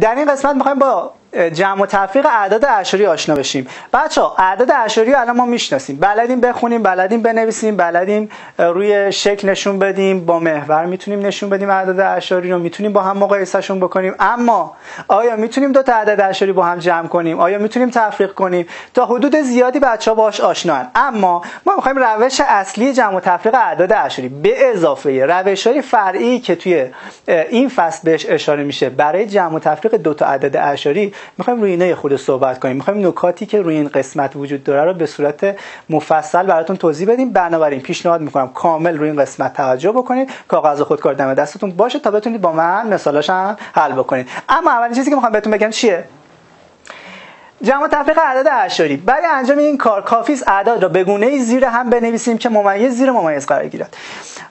در این قسمت می‌خوایم با جمع و تفریق اعداد اعشاری آشنا بشیم. بچه ها اعداد اعشاری الان ما می‌شناسیم. بلدیم بخونیم بلدیم بنویسیم بلدیم روی شکل نشون بدیم با محور می‌تونیم نشون بدیم اعداد اعشاری رو. می‌تونیم با هم مقایسهشون بکنیم. اما آیا می‌تونیم دو تا عدد اعشاری با هم جمع کنیم؟ آیا می‌تونیم تفریق کنیم؟ تا حدود زیادی بچه ها باش آشنا اما ما می‌خوایم روش اصلی جمع و تفریق اعداد اعشاری به اضافه روش های فرعی که توی این فصل بهش اشاره میشه برای جمع و تفریق دو تا عدد اعشاری می‌خوایم روی اینه خود صحبت کنیم. می‌خوایم نکاتی که روی این قسمت وجود داره رو به صورت مفصل براتون توضیح بدیم. بنابراین پیشنهاد می‌کنم کامل روی این قسمت توجه بکنید. کاغذ خودکار دم دستتون باشه تا بتونید با من مثالاش هم حل بکنید. اما اولین چیزی که می‌خوام بهتون بگم چیه؟ جمع تفریق اعداد اعشاری برای انجام این کار کافی اعداد را به گونه زیر هم بنویسیم که ممیز زیر ممیز قرار گیرد.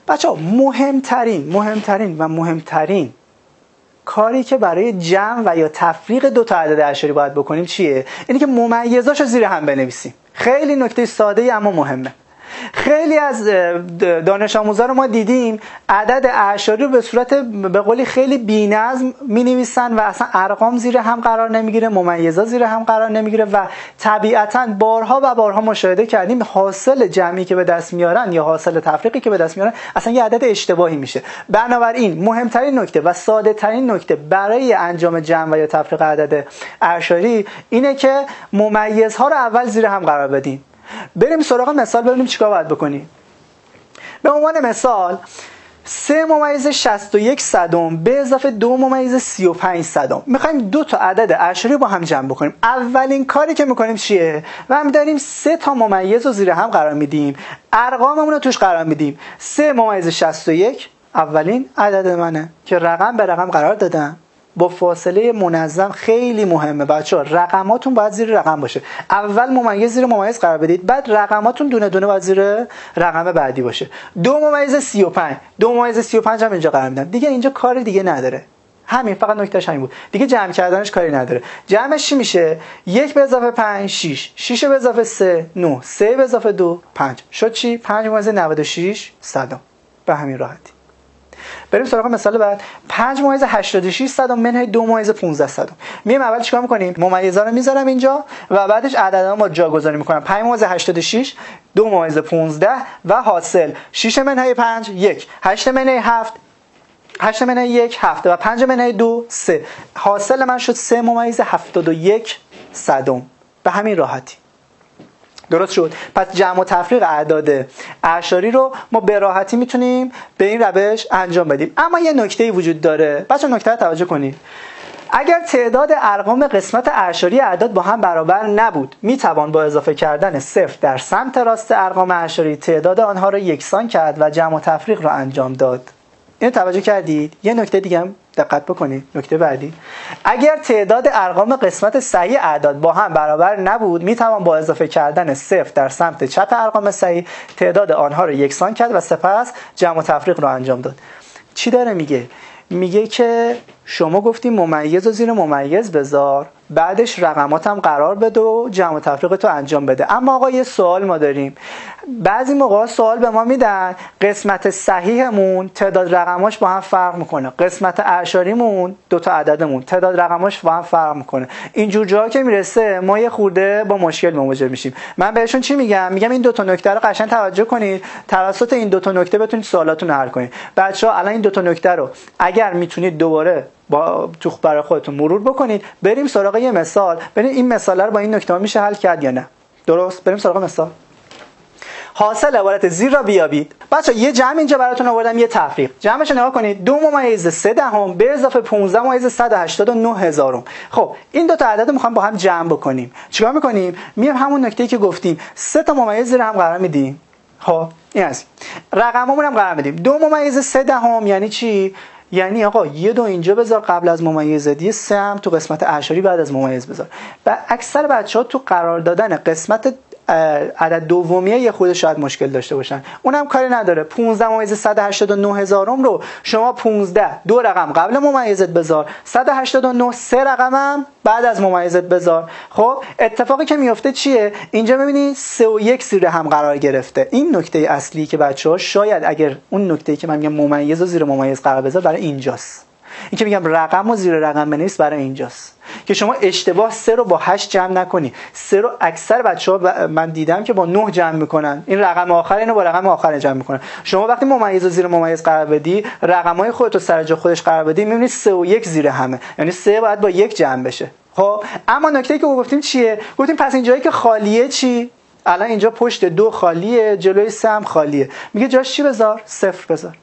بچه مهمترین مهمترین و مهمترین کاری که برای جمع و یا تفریق دو تا عدد اعشاری باید بکنیم چیه؟ اینه که ممیزاشو زیر هم بنویسیم. خیلی نکته ساده اما مهمه. خیلی از دانش آموزا رو ما دیدیم. عدد اعشاری رو به صورت به قولی خیلی بی‌نظم می‌نویسن و اصلا ارقام زیر هم قرار نمی‌گیره ممیزا زیر هم قرار نمی‌گیره و طبیعتا بارها و بارها مشاهده کردیم حاصل جمعی که به دست میارن یا حاصل تفریقی که به دست میارن اصلا یه عدد اشتباهی میشه. بنابراین مهمترین نکته و ساده ترین نکته برای انجام جمع و یا تفریق عدد اعشاری اینه که ممیزها رو اول زیر هم قرار بدین. بریم سراغ مثال ببینیم چیکار باید بکنیم به عنوان مثال سه ممیز 61 صدم به اضافه دو ممیز 35 صدم. می‌خوایم دو تا عدد اعشاری با هم جمع بکنیم. اولین کاری که می‌کنیم چیه؟ و هم داریم سه تا ممیز رو زیر هم قرار میدیم. ارقاممون رو توش قرار میدیم. سه ممیز 61 اولین عدد منه که رقم به رقم قرار دادم با فاصله منظم خیلی مهمه. بچه ها رقماتون باید زیر رقم باشه. اول ممیز زیر ممیز قرار بدید بعد رقماتون دونه دونه باید زیر رقم بعدی باشه. دو ممیز 35 دو ممیز 35 هم اینجا قرار میدم. دیگه اینجا کار دیگه نداره. همین فقط نکتهش همین بود. دیگه جمع کردنش کاری نداره. جمعش چی میشه؟ یک به اضافه 5 6 6 به اضافه 3 9 3 به اضافه 2 5 شد چی؟ 5 ممیز 96 صدم به همین راحتی. بریم سراغ مثال بعد. 5 ممیز 86 صدم منهای 2 ممیز 15 صدم میام اول چیکار می‌کنیم؟ ممیزا رو می‌ذارم اینجا و بعدش عددا رو جاگذاری می‌کنم. 5 ممیز 86 2 ممیز 15 و حاصل. 6 منهای 5 1 8 منهای 7 8 منهای 1 7 و 5 منهای 2 3 حاصل من شد 3 ممیز 71 صدم به همین راحتی. درست شد. پس جمع و تفریق اعداد اعشاری رو ما به راحتی می‌تونیم به این روش انجام بدیم. اما یه نکته وجود داره. بچه نکته توجه کنید. اگر تعداد ارقام قسمت اعشاری اعداد با هم برابر نبود می توان با اضافه کردن صفر در سمت راست ارقام اعشاری تعداد آنها را یکسان کرد و جمع و تفریق را انجام داد. اینو توجه کردید؟ یه نکته دیگه دقت بکنید نکته بعدی. اگر تعداد ارقام قسمت صحیح اعداد با هم برابر نبود می توان با اضافه کردن صفر در سمت چپ ارقام صحیح تعداد آنها را یکسان کرد و سپس جمع و تفریق را انجام داد. چی داره میگه؟ میگه که شما گفتیم ممیز و زیر ممیز بذار بعدش رقمات هم قرار بده و جمع و تفریق تو انجام بده. اما آقا یه سوال ما داریم. بعضی موقع سوال به ما میدن قسمت صحیحمون تعداد رقماش با هم فرق می‌کنه. قسمت اعشاریمون دو تا عددمون تعداد رقماش با هم فرق می‌کنه. اینجور جاها که می‌رسه ما یه خورده با مشکل مواجه میشیم. من بهشون چی میگم؟ میگم این دو تا نکته رو قشنگ توجه کنید توسط این دو تا نکته بتونید سوالاتون حل کنید بچه‌ها الان این دو تا نکته رو اگر می‌تونید دوباره با تو برای خودتون مرور بکنید بریم سراغ یه مثال. بریم این مثال رو با این نکته میشه حل کرد یا نه؟ درست؟ بریم سراغ مثال. حاصل عبارت زیر را بیابید. بچه یه جمع اینجا براتون آوردم یه تفریق. جمعش نگاه کنید. دو ممیز سه دهم به اضافه 15 ممیز 189 هزارم خب این دو تا عدد می‌خوام با هم جمع بکنیم. چیکار می‌کنیم؟ میام همون نکته که گفتیم. سه تا ممیز زیر هم قرار میدیم. خب این است رقممون هم قرار میدیم. دو ممیز سه دهم یعنی چی؟ یعنی آقا یه دو اینجا بذار قبل از ممیز دی سه هم تو قسمت اعشاری بعد از ممیز بذار. و اکثر بچه ها تو قرار دادن قسمت عدد دومیه یه خود شاید مشکل داشته باشن. اونم کاری نداره. 15 ممیز 189 هزارم رو شما 15 دو رقم قبل ممیزت بذار. 189 سه رقمم بعد از ممیزت بذار. خب اتفاقی که میفته چیه؟ اینجا می‌بینی 3 و 1 زیر هم قرار گرفته. این نکته اصلی که بچه ها شاید اگر اون نکته که من میگم ممیز و زیر ممیز قرار بذار برای اینجاست. این که میگم رقم و زیر رقم بنویس برای اینجاست. که شما اشتباه سه رو با هشت جمع نکنی. سه رو اکثر بچه ها من دیدم که با نه جمع می‌کنن. این رقم آخر اینو با رقم آخر جمع می‌کنن. شما وقتی ممیز و زیر ممیز قرار بدی رقم های خودت رو سر جا خودش قرار بدی می‌بینی سه و یک زیر همه. یعنی سه باید با یک جمع بشه. خب؟ اما نکته که گفتیم چیه؟ گفتیم پس این جایی که خالیه چی؟ الان اینجا پشت دو خالیه جلوی سه هم خالیه. میگه جاش چی بذار؟ صفر بذار.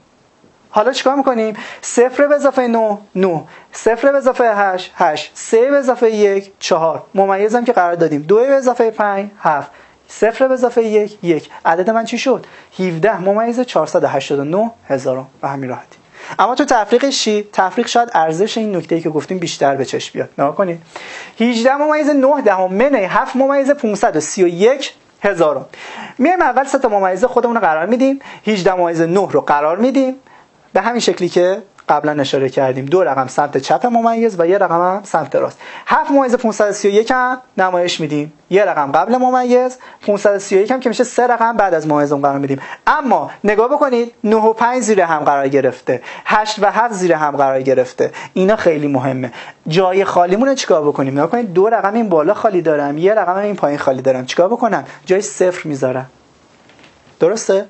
حالا چیکار می‌کنیم؟ صفر به اضافه 9 9 صفر به اضافه 8 8 3 به اضافه 1 4 ممیزم که قرار دادیم. 2 به اضافه 5 7 صفر به اضافه 1 1 عدد من چی شد؟ 17 ممیز 489 هزار و همین راحتی. اما تو تفریقش چی؟ تفریق شاید ارزش این نکته ای که گفتیم بیشتر به چشم بیاد. نگاه کنید. 18 ممیز 9 دهم من 7 ممیز 531 هزارم. میایم اول سه تا ممیزه خودمون رو قرار میدیم. 18 ممیز 9 رو قرار میدیم. به همین شکلی که قبلا اشاره کردیم دو رقم سمت چپ ممیز و یه رقم هم سمت راست. 7 ممیز 531 هم نمایش میدیم. یه رقم قبل ممیز 531 هم که میشه سه رقم بعد از ممیز قرار میدیم. اما نگاه بکنید 9 و 5 زیر هم قرار گرفته. 8 و 7 زیر هم قرار گرفته. اینا خیلی مهمه. جای خالیمون رو چیکار بکنیم؟ نگاه کنید دو رقم این بالا خالی دارم یه رقم این پایین خالی دارم. چیکار بکنم؟ جای صفر می‌ذارم. درسته؟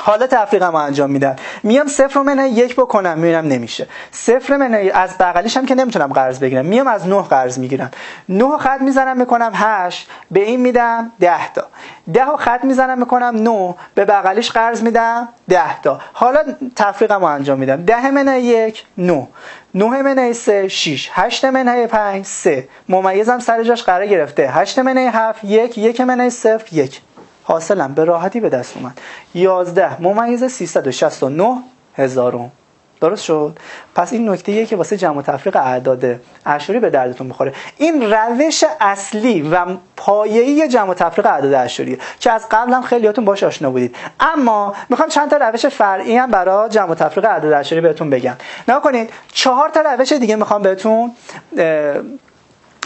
حالا تفریقم رو انجام میدم میام صفر منه یک بکنم می‌بینم نمیشه. صفر منه از بغلیش هم که نمی‌تونم قرض بگیرم. میام از نه قرض می‌گیرم. نه خط می‌زنم می‌کنم هشت به این میدم ده تا. ده خط می‌زنم می‌کنم نه به بغلیش قرض میدم ده تا. حالا تفریقم رو انجام میدم. ده منه یک نه. نه منه سه شیش. هشت منه پنج سه. ممیزم سر جاش قرار گرفته. هشت منه هفت یک. یک منه صفر یک. حاصلم به راحتی به دست اومد. 11 ممیز 369 هزارم درست شد؟ پس این نکته یه که واسه جمع و تفریق اعداد اشاری به دردتون می‌خوره این روش اصلی و پایه‌ای جمع و تفریق اعداد اشاریه که از قبل هم خیلیاتون باش آشنا بودید. اما می‌خوام چند تا روش فرعی هم برای جمع و تفریق اعداد اشاری بهتون بگم. نگاه کنید چهار تا روش دیگه می‌خوام بهتون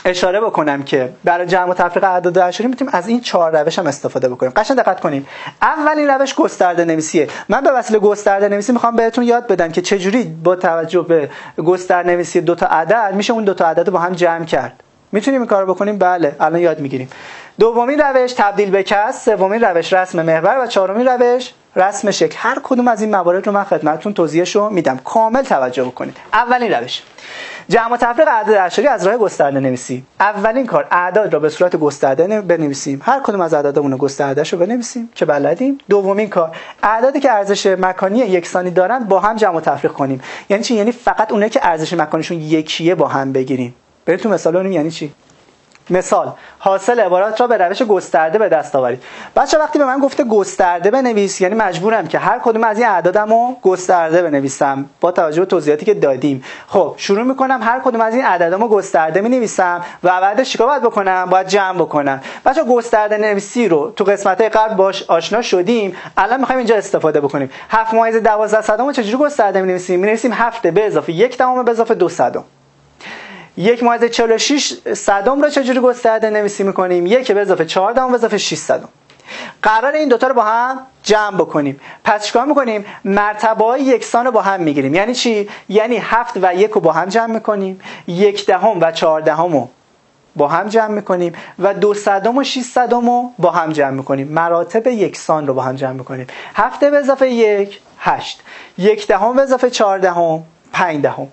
اشاره بکنم که برای جمع و تفریق اعداد اشاری می‌تونیم از این چهار روش هم استفاده بکنیم. قشنگ دقت کنیم. اولین روش گسترده نویسیه من به وسیله گسترده نویسی می‌خوام بهتون یاد بدم که چجوری با توجه به گسترده نویسی دو تا عدد میشه اون دو تا عدد با هم جمع کرد. می‌تونیم این کارو بکنیم؟ بله. الان یاد می‌گیریم. دومین روش تبدیل به کس سومین روش رسم محور و چهارمین روش رسم شکل. هر کدوم از این موارد رو من خدمتتون توضیحشو میدم. کامل توجه بکنید. اولین روش. جمع و تفریق اعداد اشاری از راه گسترده نویسی اولین کار اعداد را به صورت گسترده بنویسیم. هر کدوم از اعدادمون گستردهشو بنویسیم. که بلدیم؟ دومین کار اعدادی که ارزش مکانی یکسانی دارند با هم جمع و تفریق کنیم. یعنی چی؟ یعنی فقط اونایی که ارزش مکانیشون یکیه با هم بگیریم. بریم تو مثال یعنی چی؟ مثال حاصل عبارات را به روش گسترده به دست آورید. بچه وقتی به من گفته گسترده بنویس یعنی مجبورم که هر کدوم از این اعدادم رو گسترده بنویسم با توجه به توضیحاتی که دادیم. خب شروع می‌کنم هر کدوم از این عددامو گسترده نویسم و بعدش چیکار باید بکنم؟ باید جمع بکنم. بچه گسترده نویسی رو تو قسمت قبل باش آشنا شدیم. الان می‌خوایم اینجا استفاده بکنیم. 7 ممیز 12 صدم رو چجوری گسترده می‌نویسیم؟ می‌نویسیم 7 به اضافه 1 دهم به اضافه 2 صدم. یک مایز 46 صدم رو چجوری گسترده نویسی می‌کنیم؟ یک به اضافه 4 دهم به اضافه 6 صدم قرار این دوتا رو با هم جمع بکنیم. پس چیکار می‌کنیم؟ مرتبه های یکسان رو با هم می‌گیریم. یعنی چی؟ یعنی هفت و یک رو با هم جمع می‌کنیم یک دهم و چهار دهم رو با هم جمع می‌کنیم و دو صدم و 6 صدم رو با هم جمع می‌کنیم. مراتب یکسان رو با هم جمع می‌کنیم. هفته به اضافه یک هشت. یک دهم به اضافه چهار دهم پنج دهم.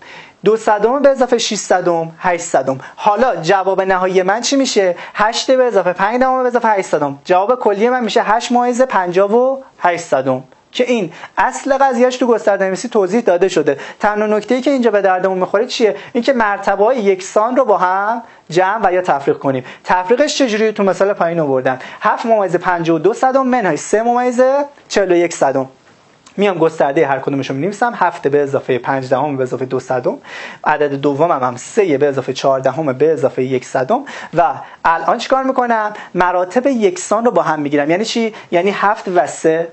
دو صدم به اضافه 6 صدم 8 صدم حالا جواب نهایی من چی میشه؟ 8 به اضافه 5 دهم به اضافه 8 صدم جواب کلی من میشه 8 مایز 50 و 8 صدم که این اصل قضیهش تو گسترده نویسی توضیح داده شده. تنها نکته ای که اینجا به دردمون می‌خوره چیه؟ اینکه مرتبه های یکسان رو با هم جمع و یا تفریق کنیم. تفریقش چجوری تو مثال پایین آوردن؟ 7 ممیز 52 صدم منهای 3 ممیز 41 صدم میام گسترده هر کدومش رو می‌نویسم. 7 به اضافه 5 دهم به اضافه 2 صدم. عدد دومم هم 3 به اضافه 4 دهم به اضافه 1 صدم. و الان چیکار می‌کنم؟ مراتب یکسان رو با هم می‌گیرم. یعنی چی؟ یعنی 7 و 3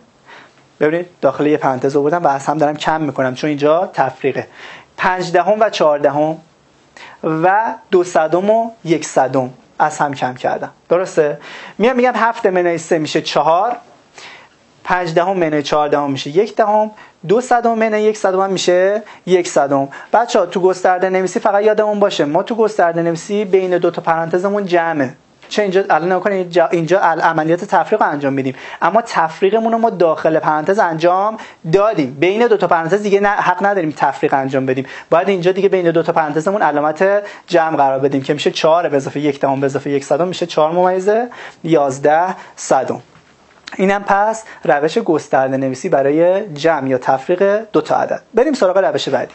ببینید داخل یه پرانتز آوردم و از هم دارم کم می‌کنم چون اینجا تفریقه. 5 دهم و 4 دهم و 2 صدم و 1 صدم. از هم کم کردم. درسته؟ میام میگم 7 منهای 3 میشه 4 5 دهم منهای 4 دهم میشه. یک دهم دو صدم منهای یک صدم میشه یک صدم. بچه ها تو گسترده نویسی فقط یادمون باشه. ما تو گسترده نویسی بین دو تا پرانتزمون جمعه. چه اینجا الان نکنید اینجا عملیات تفریق رو انجام میدیم. اما تفریقمون رو ما داخل پرانتز انجام دادیم. بین دو تا پرانتز دیگه حق نداریم تفریق انجام بدیم. باید اینجا دیگه بین دو تا پرانتزمون علامت جمع قرار بدیم که میشه 4 به اضافه 1 دهم به اضافه 1 صدم میشه 4 ممیز 11 صدم. اینم پس روش گسترده نویسی برای جمع یا تفریق دو تا عدد. بریم سراغ روش بعدی.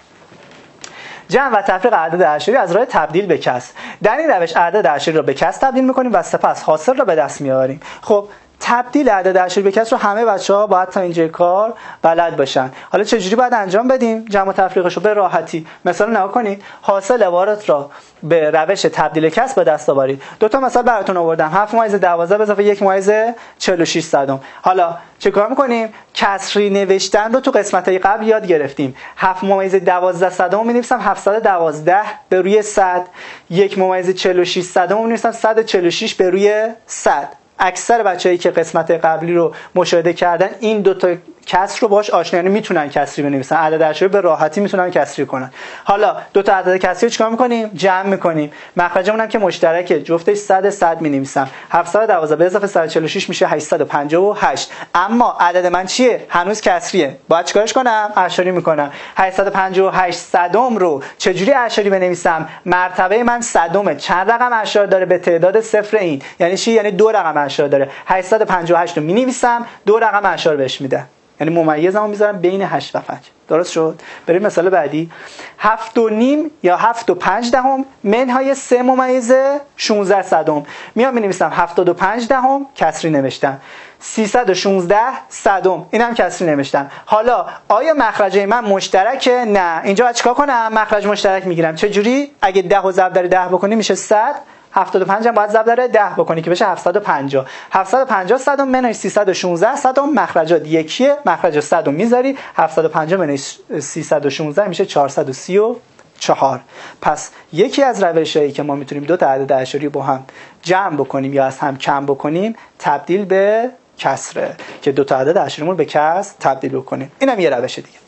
جمع و تفریق اعداد اعشاری از راه تبدیل به کسر در این روش اعداد اعشاری را به کسر تبدیل می‌کنیم و سپس حاصل را به دست میآوریم. خب تبدیل اعداد اعشاری به کسر رو همه بچه ها باید تا اینجای کار بلد باشن. حالا چجوری باید انجام بدیم؟ جمع و تفریقش رو به راحتی. مثلا نگاه کنید حاصل عبارت را به روش تبدیل کسر به دست آورید. دو تا مثال براتون آوردم. 7 مایز 12 به اضافه 1 مایز 46 صدم. حالا چه کار می‌کنیم؟ کسری نوشتن رو تو قسمت های قبل یاد گرفتیم. 7 ممیز 12 صدم می نویسم. 712 به روی 100 1 ممیز 46 صدم می نویسم. 146 به روی 100 اکثر بچه‌ای که قسمت قبلی رو مشاهده کردن این دو تا کسر رو باش آشنا یعنی می‌تونن کسری بنویسن. عدد اشاری به راحتی می‌تونن کسری کنن. حالا دو تا عدد کسری رو چیکار می‌کنیم؟ جمع می‌کنیم. مخرجمون هم که مشترکه. جفتش 100 100 می‌نویسم. 712 به اضافه 146 میشه 858 اما عدد من چیه؟ هنوز کسریه. باید چیکارش کنم؟ اشاری می‌کنم. 858 صدم رو چجوری اشاری بنویسم؟ مرتبه من صدمه. چند رقم اشار داره؟ به تعداد صفر این. یعنی چی؟ یعنی دو رقم اشار داره. 858 رو می‌نویسم. دو رقم اشار بهش میدم یعنی ممیزمو می‌ذارم بین 8 و 5 درست شد؟ بریم مثال بعدی. 7 و نیم یا 7 و 5 دهم منهای 3 ممیز 16 صدم. میام می نویسم 75 دهم کسری نوشتم. 316 صدم. اینم کسری نوشتم. حالا آیا مخرج من مشترکه؟ نه. اینجا چیکار کنم؟ مخرج مشترک می‌گیرم. چه جوری اگه 10 و ضرب در 10 بکنی میشه 100 75 هم باید ضرب داره. 10 بکنی که بشه 750 750 صدم منش 316 صدم مخرجات یکیه. مخرج صدم می‌ذاری. 750 منش 316 میشه 434 پس یکی از روشهایی که ما می‌تونیم دو تا عدد اعشاری با هم جمع بکنیم یا از هم کم بکنیم تبدیل به کسره که دو تا عدد اعشاریمون به کسر تبدیل بکنیم. اینم یه روش دیگه.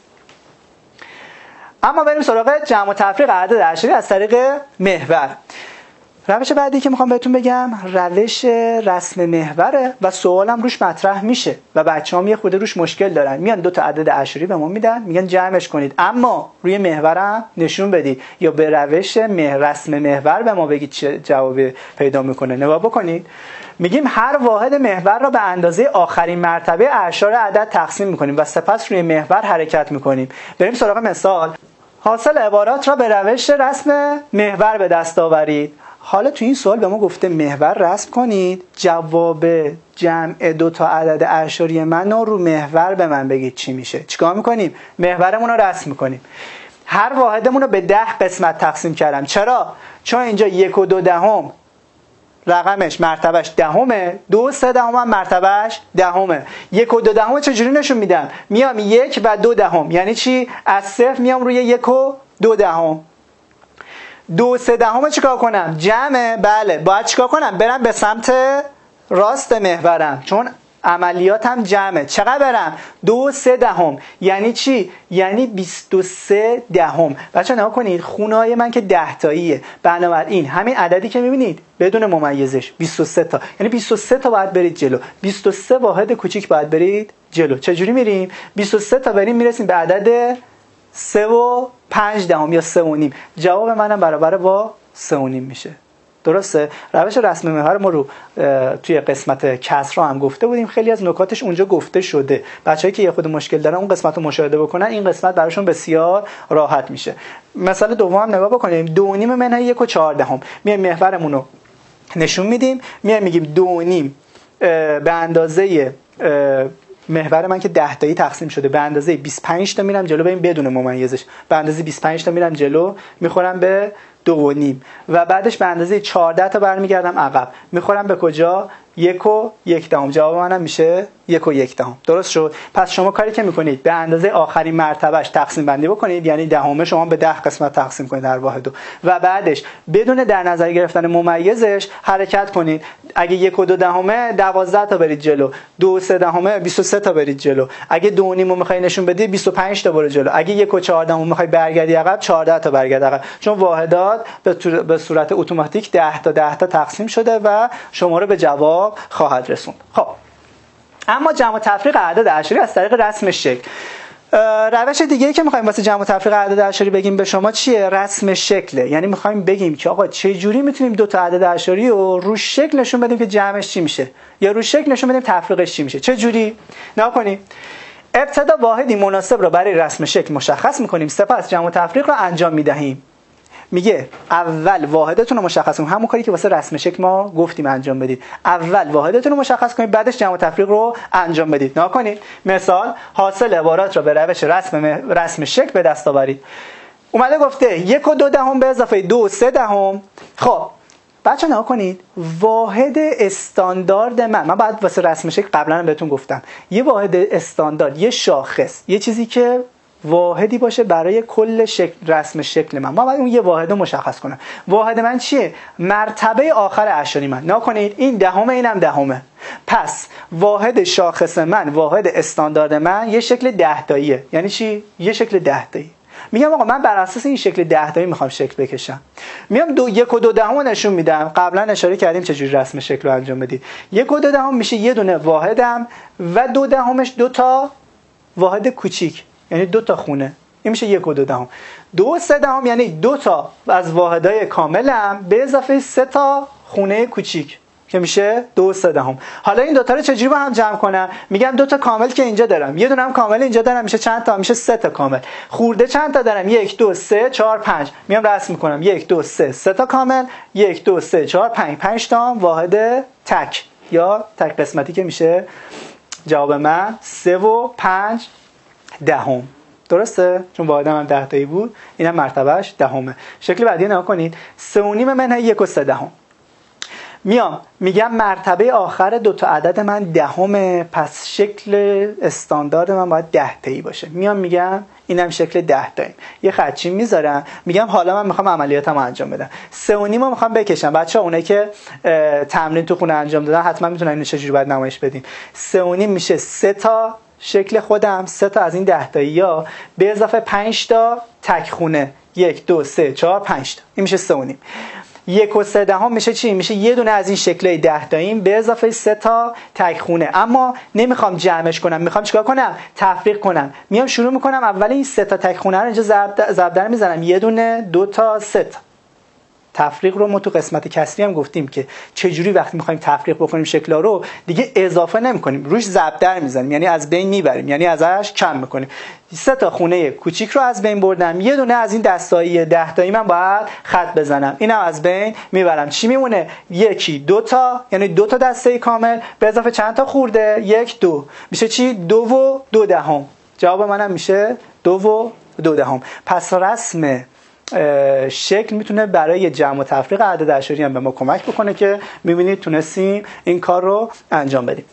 اما بریم سراغ جمع و تفریق عدد اعشاری از طریق محور. روش بعدی که می‌خوام بهتون بگم روش رسم محوره و سوالم روش مطرح میشه و بچه هم یه خود روش مشکل دارن. میان دو تا عدد اشاری به ما میدن میگن جمعش کنید. اما روی محورم نشون بدید. یا به روش مه... رسم محور به ما بگید چه جواب پیدا می‌کنه. نگاه بکنید. میگیم هر واحد محور را به اندازه آخرین مرتبه اعشار عدد تقسیم می‌کنیم و سپس روی محور حرکت می‌کنیم. بریم سراغ مثال. حاصل عبارات را به روش رسم محور به دست آورید. حالا تو این سوال به ما گفته محور رسم کنید. جواب جمع دو تا عدد اعشاری من رو محور به من بگید چی میشه. چیکار می‌کنیم؟ محورمون رو رسم می‌کنیم. هر واحدمون رو به ده قسمت تقسیم کردم. چرا؟ چون اینجا یک و دو دهم رقمش مرتبهش دهمه. دو سه دهم هم مرتبهش دهمه. یک و دو دهم چجوری نشون میدم؟ میام یک و دو دهم. یعنی چی؟ از صفر میام روی یک و دو دهم. دو سه دهم چیکار کنم؟ جمع بله. باید چیکار کنم؟ برم به سمت راست محورم. چون عملیاتم جمعه. چقدر برم؟ دو سه دهم. یعنی چی؟ یعنی 23 دهم. بچه نها کنید خونه من که ده تاییه. بنابراین همین عددی که می‌بینید بدون ممیزش 23 تا. یعنی 23 تا باید برید جلو. 23 واحد کوچیک باید برید جلو. چجوری میریم؟ 23 تا بریم می‌رسیم به عدد 3 و 5 دهم یا 3 و نیم. جواب منم برابر با 3 و نیم میشه. درسته؟ روش رسم محور ما رو توی قسمت کسر هم گفته بودیم. خیلی از نکاتش اونجا گفته شده. بچه‌ای که یه خود مشکل دارن اون قسمت رو مشاهده بکنن این قسمت براشون بسیار راحت میشه. مثلا دوم هم نگاه بکنیم. دو نیم منهای یک و چهاردهم میایم محورمون رو نشون میدیم. میایم میگیم دو نیم به اندازه محور من که 10 تایی تقسیم شده. به اندازه 25 تا میرم جلو. به این بدون ممیزش. به اندازه 25 تا میرم جلو. می‌خورم به دو و نیم. و بعدش به اندازه 14 تا برمیگردم عقب. می‌خورم به کجا؟ یک و یک دهم جواب منم میشه؟ یک و یک دهم. درست شد؟ پس شما کاری که می‌کنید به اندازه آخرین مرتبهش تقسیم بندی بکنید یعنی دهمه شما به ده قسمت تقسیم کنید در واحد و بعدش بدون در نظر گرفتن ممیزش حرکت کنید. اگه یک و دو دهمه دوازده تا برید جلو. دو سه دهمه 23 تا برید جلو. اگه دو نیم می‌خوای نشون بدی 25 تا برو جلو. اگه یک و چهار دهم می‌خوای برگردی عقب 14 تا برگرد عقب. چون واحدات به صورت اتوماتیک 10 تا 10 تا تقسیم شده و شما رو به جواب خواهد رسوند. خب. اما جمع و تفریق اعداد اعشاری از طریق رسم شکل. روش دیگه که می‌خوایم واسه جمع و تفریق اعداد اعشاری بگیم به شما چیه؟ رسم شکله. یعنی می‌خوایم بگیم که آقا چه جوری می‌تونیم دو تا عدد اعشاری رو رو شکل نشون بدیم که جمعش چی میشه؟ یا رو شکل نشون بدیم تفریقش چی میشه؟ چه جوری؟ نکنیم ابتدا واحدی مناسب رو برای رسم شکل مشخص می‌کنیم. سپس جمع و تفریق رو انجام می‌دهیم. میگه اول واحدتون رو مشخص کنید. همون کاری که واسه رسم شکل ما گفتیم انجام بدید. اول واحدتون رو مشخص کنید بعدش جمع و تفریق رو انجام بدید. نکنید مثال حاصل عبارات رو به روش رسم رسم شکل به دست آورید. اومده گفته یک و دو دهم به اضافه دو و سه دهم. خب بچه نها کنید واحد استاندارد من. من بعد واسه رسم شکل قبلا بهتون گفتم. یه واحد استاندارد یه شاخص یه چیزی که واحدی باشه برای کل شکل رسم شکل من. ما باید اون یه واحد رو مشخص کنم. واحد من چیه؟ مرتبه آخر اشاری من. نکنید این دهمه اینم دهمه. پس واحد شاخص من واحد استاندارد من یه شکل دهتاییه. یعنی چی؟ یه شکل دهتایی. میگم آقا من بر اساس این شکل دهتایی می‌خوام شکل بکشم. میام دو یک و دو دهم نشون میدم. قبلا اشاره کردیم چجوری رسم شکل رو انجام بدید یک و دو دهم میشه یه دونه واحدم و دو دهمش دو تا واحد کوچیک. یعنی دو تا خونه. این میشه یک و دو دهم. دو سه دهم یعنی دو تا. از واحدهای کاملم به اضافه سه تا خونه کوچیک که میشه دو سه دهم. حالا این دوتا رو چجوری با هم جمع کنم میگم دو تا کامل که اینجا دارم. یه دونم کامل اینجا دارم. میشه چند تا؟ میشه سه تا کامل. خورده چند تا دارم؟ یک دو سه چهار پنج. میام رسم می‌کنم. یک دو سه. سه تا کامل. یک دو سه چهار پنج. پنج تا واحد تک یا تک قسمتی که میشه جواب من سه و پنج دهم. درسته؟ چون واحد من ده تایی بود. اینم مرتبهش دهمه. شکل بعدی نگاه کنید. سه و نیم منهای یک و سه دهم. میام. میگم مرتبه آخر دو تا عدد من دهمه. پس شکل استاندارد من باید ده تایی باشه. میام میگم اینم شکل ده تایی یه خدچی می‌ذارم. میگم حالا من می‌خوام عملیاتم انجام بدم. سه و نیم می‌خوام بکشم. بچه ها اونایی که تمرین تو خونه انجام دادن حتما می‌تونن اینو چجوری باید نمایش بدین سه و نیم میشه سه تا شکل خودم سه تا از این ده تایی ها به اضافه 5 تا تک خونه. یک دو سه چهار پنج تا. این میشه سه و یک و سه دهم میشه چی؟ میشه یه دونه از این شکل ده تاییم به اضافه سه تا تک خونه. اما نمی‌خوام جمعش کنم. می‌خوام چیکار کنم؟ تفریق کنم. میام شروع می‌کنم اول این سه تا تک خونه رو اینجا ضرب در می‌زنم. یه دونه دو تا سه تا. تفریق رو ما تو قسمت کسری هم گفتیم که چجوری وقتی می‌خوایم تفریق بکنیم شکلا رو دیگه اضافه نمی‌کنیم. روش ضرب در می‌زنیم. یعنی از بین می‌بریم. یعنی ازش کم می‌کنیم. سه تا خونه کوچیک رو از بین بردم. یه دونه از این دستایی ده تایی من باید خط بزنم. اینم از بین می‌برم. چی میمونه؟ یکی دو تا. یعنی دو تا دسته کامل. به اضافه چند تا خورده؟ یک دو. میشه چی؟ دو و دو دهم. جواب منم میشه؟ دو و دو دهم. پس رسم شکل می‌تونه برای جمع و تفریق اعداد اعشاری هم به ما کمک بکنه که می‌بینید تونستیم این کار رو انجام بدیم.